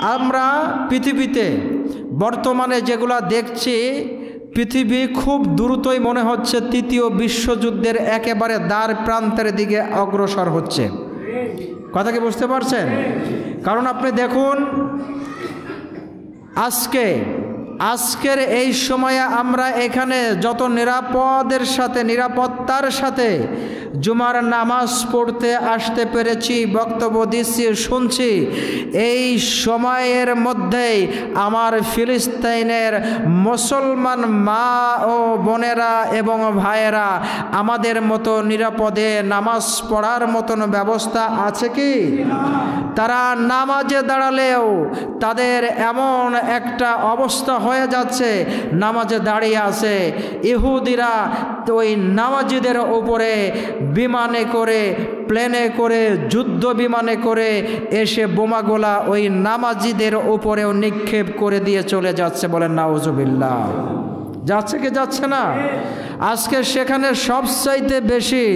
আমরা পৃথিবীতে বর্তমানে যেগুলা দেখছি, পৃথিবী খুব দ্রুতই মনে হচ্ছে তৃতীয় বিশ্বযুদ্ধের একেবারে দ্বার প্রান্তের দিকে অগ্রসর হচ্ছে। কথা কি বুঝতে পারছেন? কারণ আপনি দেখুন, আজকে, আজকের এই সময়ে আমরা এখানে যত নিরাপদের সাথে, নিরাপত্তার সাথে জুমার নামাজ পড়তে আসতে পেরেছি, বক্তব্য দিচ্ছি, শুনছি। এই সময়ের মধ্যেই আমার ফিলিস্তাইনের মুসলমান মা ও বোনেরা এবং ভাইয়েরা, আমাদের মতো নিরাপদে নামাজ পড়ার মতন ব্যবস্থা আছে কি? তারা নামাজে দাঁড়ালেও তাদের এমন একটা অবস্থা হয়ে যাচ্ছে, নামাজে দাঁড়িয়ে আছে। ইহুদিরা ওই নামাজিদের উপরে বিমানে করে, প্লেনে করে, যুদ্ধ বিমানে করে এসে বোমাগোলা ওই নামাজিদের উপরেও নিক্ষেপ করে দিয়ে চলে যাচ্ছে বলেন, নাউজুবিল্লাহ। যাচ্ছে কি যাচ্ছে না? আজকে সেখানে সবচাইতে বেশি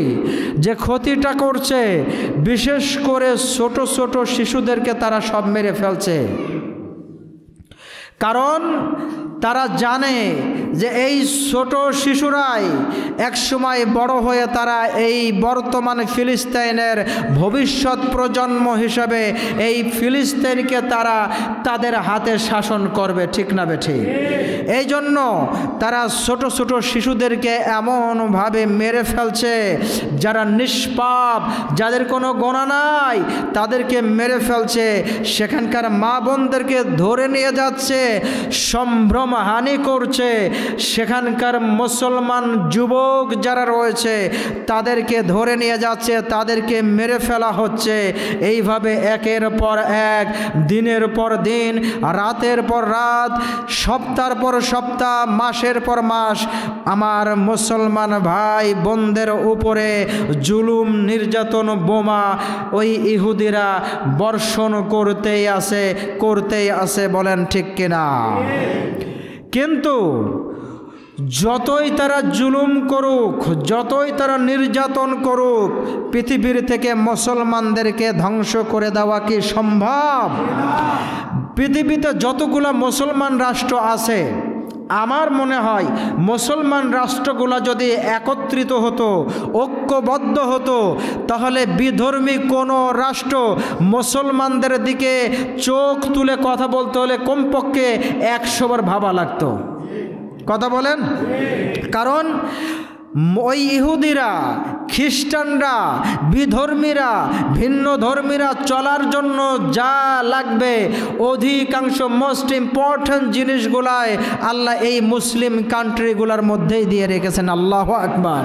যে ক্ষতিটা করছে, বিশেষ করে ছোট ছোট শিশুদেরকে তারা সব মেরে ফেলছে। কারণ তারা জানে যে এই ছোট শিশুরাই একসময় বড় হয়ে তারা এই বর্তমান ফিলিস্তাইনের ভবিষ্যৎ প্রজন্ম হিসেবে এই ফিলিস্তাইনকে তারা তাদের হাতে শাসন করবে, ঠিক না বেঠি এই জন্য তারা ছোট ছোট শিশুদেরকে এমনভাবে মেরে ফেলছে, যারা নিষ্পাপ, যাদের কোনো গোনা নাই, তাদেরকে মেরে ফেলছে। সেখানকার মা বোনদেরকে ধরে নিয়ে যাচ্ছে সম্ভ্রম হানি করছে। সেখানকার মুসলমান যুবক যারা রয়েছে, তাদেরকে ধরে নিয়ে যাচ্ছে, তাদেরকে মেরে ফেলা হচ্ছে। এইভাবে একের পর এক, দিনের পর দিন, রাতের পর রাত, সপ্তাহের পর সপ্তাহ, মাসের পর মাস আমার মুসলমান ভাই বোনদের উপরে জুলুম, নির্যাতন, বোমা ওই ইহুদিরা বর্ষণ করতেই আছে করতেই আছে বলেন ঠিক কিনা? কিন্তু যতই তারা জুলুম করুক, যতই তারা নির্যাতন করুক, পৃথিবীর থেকে মুসলমানদেরকে ধ্বংস করে দেওয়া কি সম্ভব? পৃথিবীতে যতগুলো মুসলমান রাষ্ট্র আছে আমার মনে হয় মুসলমান রাষ্ট্রগুলো যদি একত্রিত হতো, ঐক্যবদ্ধ হতো, তাহলে বিধর্মী কোনো রাষ্ট্র মুসলমানদের দিকে চোখ তুলে কথা বলতে হলে কমপক্ষে একশোবার ভাবা লাগতো। কথা বলেন? কারণ ওই ইহুদিরা খ্রিস্টানরা, বিধর্মীরা, ভিন্ন ধর্মীরা চলার জন্য যা লাগবে, অধিকাংশ মোস্ট ইম্পর্ট্যান্ট জিনিসগুলায় আল্লাহ এই মুসলিম কান্ট্রিগুলার মধ্যেই দিয়ে রেখেছেন। আল্লাহ আকবার।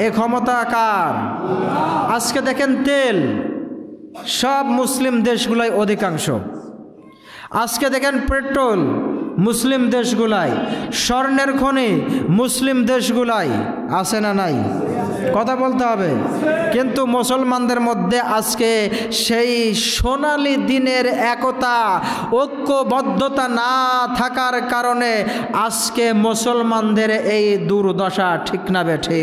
এ ক্ষমতা কার? আজকে দেখেন তেল। সব মুসলিম দেশগুলাই অধিকাংশ। আজকে দেখেন পেট্রোল। মুসলিম দেশগুলাই। স্বর্ণের খনি মুসলিম দেশগুলাই। আছে না নাই? কথা বলতে হবে। কিন্তু মুসলমানদের মধ্যে আজকে সেই সোনালি দিনের একতা, ঐক্যবদ্ধতা না থাকার কারণে আজকে মুসলমানদের এই দুর্দশা ঠিক না বেঠে